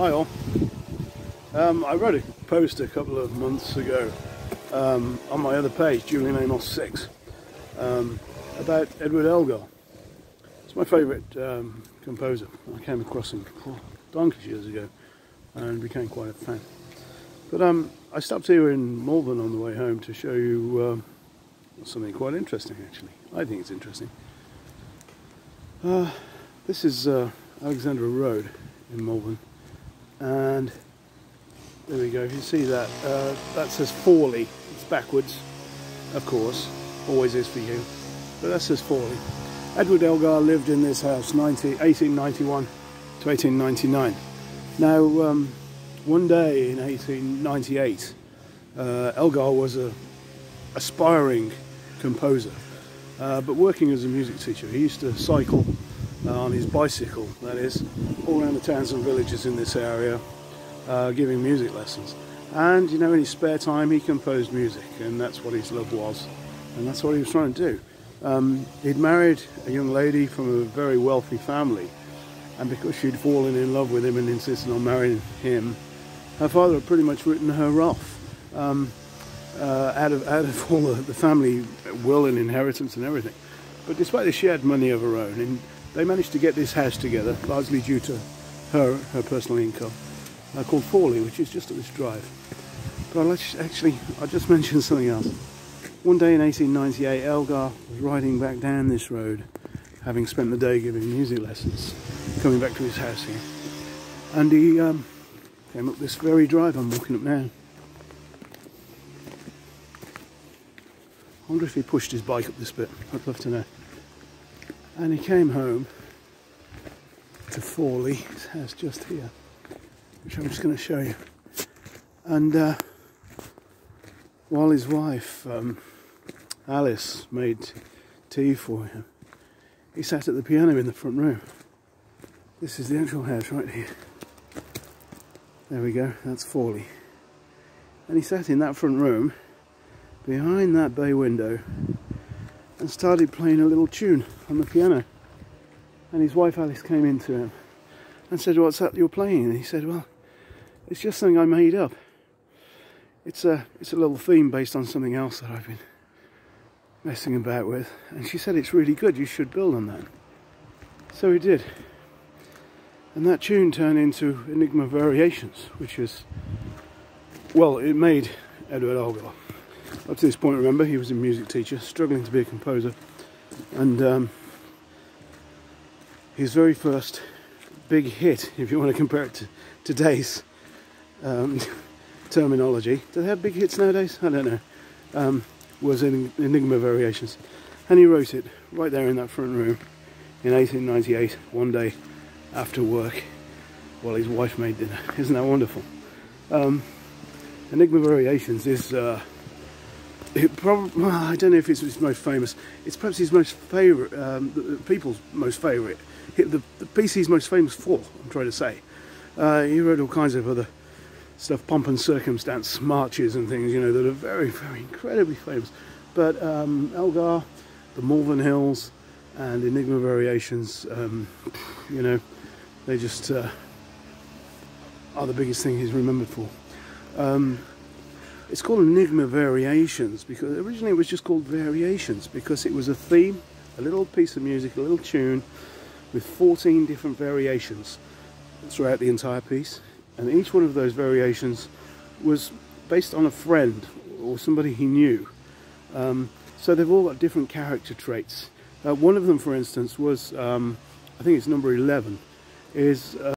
Hi all. Um, I wrote a post a couple of months ago um, on my other page, Julian Amos 6, um, about Edward Elgar. It's my favourite um, composer. I came across him oh, donkeys years ago and became quite a fan. But um, I stopped here in Malvern on the way home to show you uh, something quite interesting actually. I think it's interesting. Uh, this is uh, Alexandra Road in Malvern and there we go. If you see that uh, that says Forli. It's backwards of course. Always is for you. But that says Forli. Edward Elgar lived in this house 90, 1891 to 1899 now um, one day in 1898 uh, Elgar was a aspiring composer uh, but working as a music teacher. He used to cycle uh, on his bicycle, that is, all around the towns and villages in this area, uh, giving music lessons. And you know, in his spare time, he composed music, and that's what his love was, and that's what he was trying to do. Um, he'd married a young lady from a very wealthy family, and because she'd fallen in love with him and insisted on marrying him, her father had pretty much written her off um, uh, out of out of all the, the family will and inheritance and everything. But despite this, she had money of her own, and they managed to get this house together, largely due to her, her personal income, uh, called Forli, which is just up this drive. But I'll actually, I'll just mention something else. One day in 1898, Elgar was riding back down this road, having spent the day giving music lessons, coming back to his house here. And he um, came up this very drive I'm walking up now. I wonder if he pushed his bike up this bit. I'd love to know. And he came home to Forli, his house just here, which I'm just going to show you. And uh, while his wife, um, Alice, made tea for him, he sat at the piano in the front room. This is the actual house right here. There we go, that's Forli. And he sat in that front room, behind that bay window, and started playing a little tune on the piano. And his wife Alice came into him and said, What's that you're playing? And he said, Well, it's just something I made up. It's a, it's a little theme based on something else that I've been messing about with. And she said, It's really good, you should build on that. So he did. And that tune turned into Enigma Variations, which is, well, it made Edward Elgar up to this point, remember, he was a music teacher, struggling to be a composer. And um, his very first big hit, if you want to compare it to today's um, terminology, do they have big hits nowadays? I don't know. Um, was in Enigma Variations. And he wrote it right there in that front room in 1898, one day after work, while his wife made dinner. Isn't that wonderful? Um, Enigma Variations is uh, it probably, I don't know if it's his most famous. It's perhaps his most favourite, um, the, the people's most favourite. The, the, piece he's most famous for, I'm trying to say. Uh, he wrote all kinds of other stuff, pomp and circumstance marches and things, you know, that are very, very incredibly famous. But um, Elgar, the Malvern Hills, and Enigma Variations, um, you know, they just uh, are the biggest thing he's remembered for. Um, it's called Enigma Variations because originally it was just called Variations because it was a theme, a little piece of music, a little tune with 14 different variations throughout the entire piece. And each one of those variations was based on a friend or somebody he knew. Um, so they've all got different character traits. Uh, one of them, for instance, was, um, I think it's number 11, is... Uh,